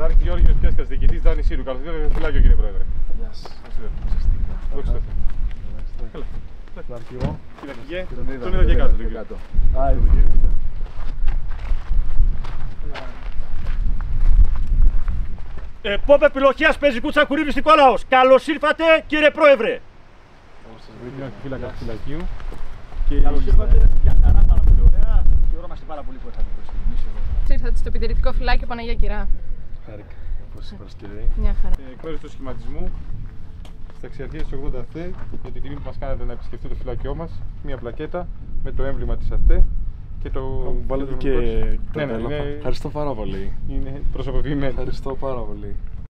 Πραγματάρχη Γιώργος Πιάσκας, διοικητής Δάνης Σύρου. Καλώς ήρθατε στο φυλάκιο κύριε Πρόεδρε. Γεια σας. Δόξα τω Θεώ. Καλά. Τον αρχηγό. Κύριε Αρχηγέ, Τον είδα, τον είδα και κάτω. τον κύριο. κάτω. Α, είδα και είδα. Ε, Πόπ επιλογίας παίζει κούτσα κουρίδης Νικόλαος. Καλώς ήρθατε κύριε Πρόεδρε. Όπως σας Είναι βρήκα. φύλακα του Γεια σας. φυλακίου. Και Καλώς ήρθατε. Για χαρά πάρα πολύ ωραία. Χαιρόμαστε πάρα πολύ που ήρθατε εδώ στη Μίση εδώ. Ήρθατε στο επιτηρητικό φυλάκιο Παναγία Κυρά. Χάρηκα. Πώς η Παρασκευή. Μια χαρά. Ε, εκ μέρους του σχηματισμού στις αξιαρχίες του 80 ΑΘΕ για την τιμή που μας κάνατε να επισκεφτείτε το φυλάκιό μας μια πλακέτα με το έμβλημα της ΑΘΕ και το... Βάλετε το και δομικό της- τα Ναι, ναι, τέλαπα. είναι, Ευχαριστώ πάρα πολύ. είναι προσωποποιημένο. Ευχαριστώ πάρα πολύ.